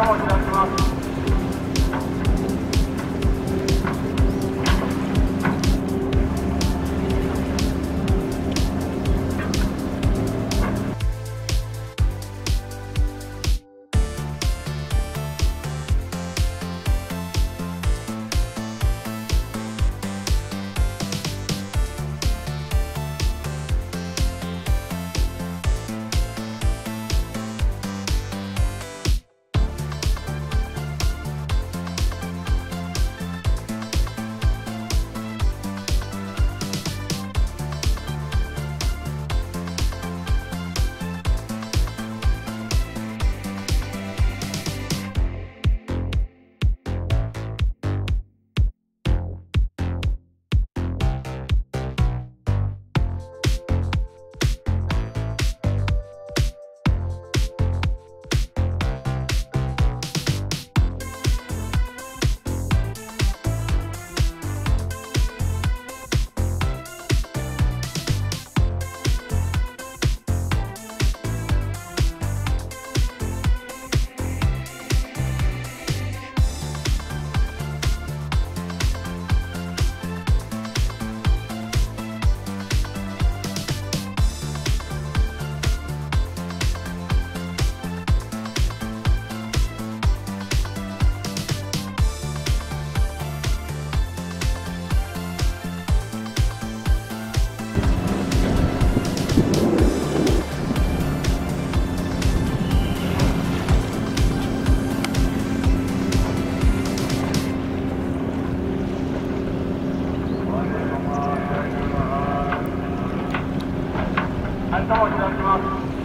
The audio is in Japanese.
お開きます。どうをいただきます